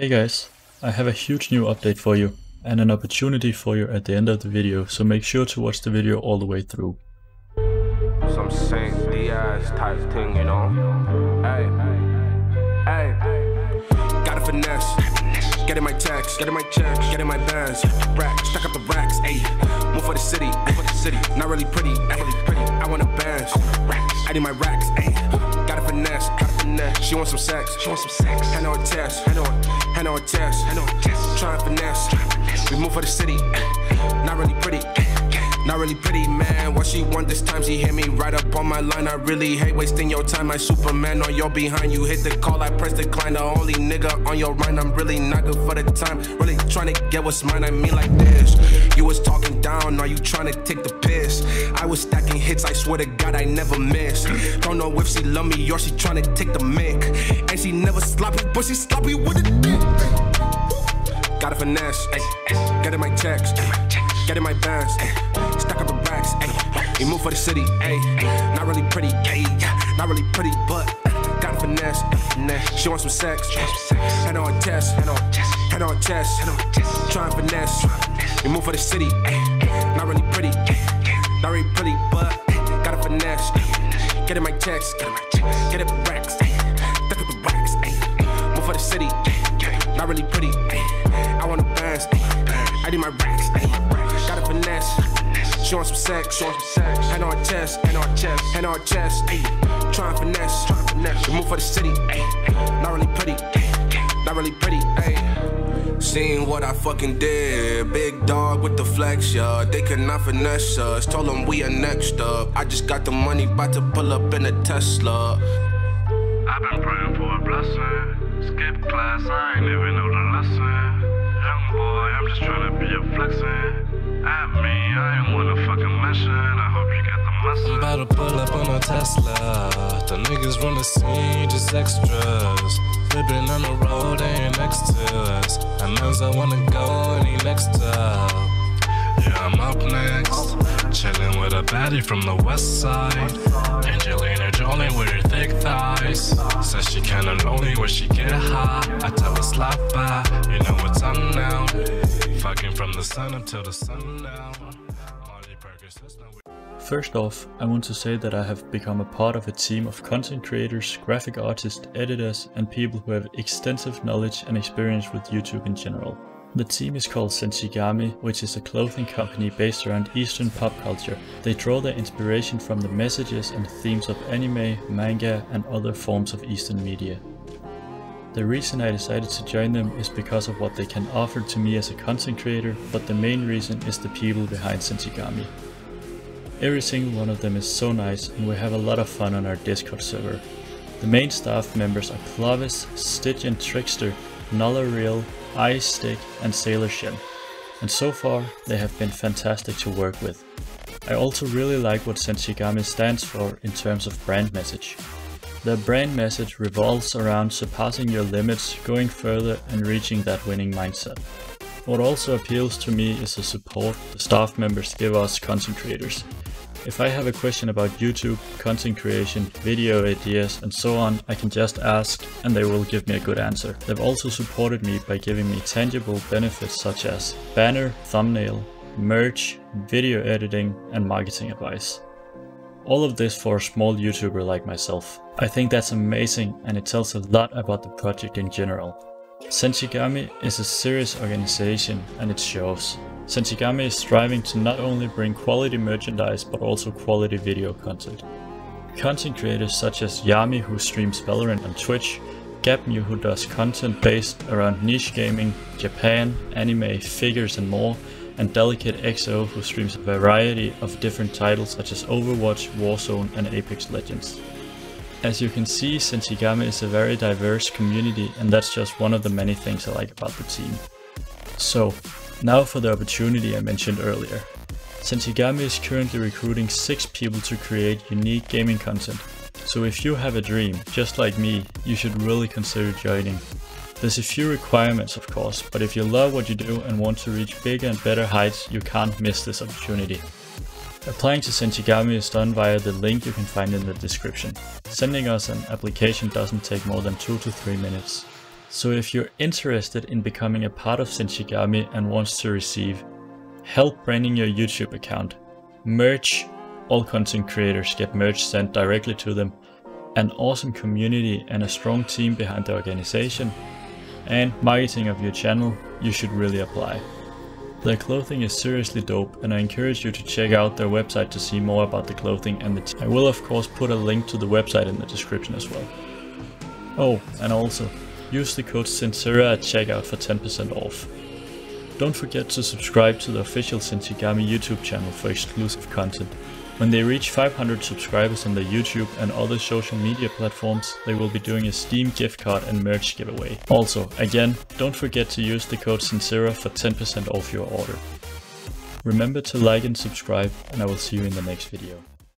Hey guys, I have a huge new update for you and an opportunity for you at the end of the video, so make sure to watch the video all the way through. Some Saint Diaz type thing, you know. Hey, hey, gotta finesse. My my checks, my bands. Stack up the racks, ayy. Move for the city, move for the city. Not really pretty, really pretty. I want a bands, I need my racks, ayy. Gotta finesse, gotta finesse. She wants some sex, she wants some sex. Hand on a test, hand on, hand on a test, hand on a test. Try and finesse, try finesse. We move for the city, not really pretty. Not really pretty, man. What she want this time, she hit me right up on my line. I really hate wasting your time. I Superman on your behind. You hit the call, I press decline. The only nigga on your mind. I'm really not good for the time. Really trying to get what's mine. I mean, like this. You was talking down, are you trying to take the piss? I was stacking hits, I swear to God, I never miss. Don't know if she love me or she trying to take the mic. And she never sloppy, but she sloppy with a dick. Gotta finesse, ayy. Getting my checks, ayy. Getting my bands, ayy. Stack up the racks, ayy. We move for the city, ayy. Not really pretty, ayy. Not really pretty, but gotta finesse, finesse. She wants some sex, head on test, head on chest, head on chest, head on chest. Try and finesse, we move for the city, ayy. Not really pretty, not really pretty, but gotta finesse. Getting my checks, get it racks, ayy. Stack up the racks, ayy. Move for the city, not really pretty, ayy. I want a bands, ayy. I need my racks, ayy. Gotta finesse. She wants some sex, she wants some sex. Hand on chest, hand on chest, hand on chest, ayy. Try and finesse, try and finesse. We move for the city, ayy. Not really pretty, not really pretty, ayy. Seen what I fucking did. Big dog with the flex, yeah. They could not finesse us. Told them we are next up. I just got the money, about to pull up in a Tesla. I've been praying for a blessing. Skip class, I ain't even know the lesson. I ain't wanna fucking mention. I hope you get the message. I'm about to pull up on a Tesla. The niggas from the scene, just extras. Flipping on the road, they ain't next to us. And knows I wanna go and he next up. Yeah, I'm up next. Chilling with a baddie from the west side. Jolie with her thick thighs. Says she kinda lonely where she get high. I tell her slap by, you know what's up now. Fucking from the sun up till the sun now First off, I want to say that I have become a part of a team of content creators, graphic artists, editors, and people who have extensive knowledge and experience with YouTube in general. The team is called Senchigami, which is a clothing company based around Eastern pop culture. They draw their inspiration from the messages and themes of anime, manga, and other forms of Eastern media. The reason I decided to join them is because of what they can offer to me as a content creator, but the main reason is the people behind Senchigami. Every single one of them is so nice and we have a lot of fun on our Discord server. The main staff members are Clovis, Stitch and Trickster, Nulla Real, Ice Stick and Sailor Shin. And so far they have been fantastic to work with. I also really like what Senchigami stands for in terms of brand message. Their brand message revolves around surpassing your limits, going further and reaching that winning mindset. What also appeals to me is the support the staff members give us content creators. If I have a question about YouTube, content creation, video ideas and so on, I can just ask and they will give me a good answer. They've also supported me by giving me tangible benefits such as banner, thumbnail, merch, video editing and marketing advice. All of this for a small YouTuber like myself. I think that's amazing and it tells a lot about the project in general. Senchigami is a serious organization and it shows. Senchigami is striving to not only bring quality merchandise but also quality video content. Content creators such as Yami who streams Valorant on Twitch, Gabmu who does content based around niche gaming, Japan, anime, figures and more, and Delicate XO who streams a variety of different titles such as Overwatch, Warzone and Apex Legends. As you can see, Senchigami is a very diverse community and that's just one of the many things I like about the team. So, now for the opportunity I mentioned earlier. Senchigami is currently recruiting 6 people to create unique gaming content, so if you have a dream, just like me, you should really consider joining. There's a few requirements of course, but if you love what you do and want to reach bigger and better heights, you can't miss this opportunity. Applying to Senchigami is done via the link you can find in the description. Sending us an application doesn't take more than 2 to 3 minutes. So if you're interested in becoming a part of Senchigami and wants to receive help branding your YouTube account, merch, all content creators get merch sent directly to them, an awesome community and a strong team behind the organization, and marketing of your channel, you should really apply. Their clothing is seriously dope and I encourage you to check out their website to see more about the clothing and the team. I will of course put a link to the website in the description as well. Oh, and also, use the code SINZERA at checkout for 10% off. Don't forget to subscribe to the official Senchigami YouTube channel for exclusive content. When they reach 500 subscribers on their YouTube and other social media platforms, they will be doing a Steam gift card and merch giveaway. Also, again, don't forget to use the code SINZERA for 10% off your order. Remember to like and subscribe and I will see you in the next video.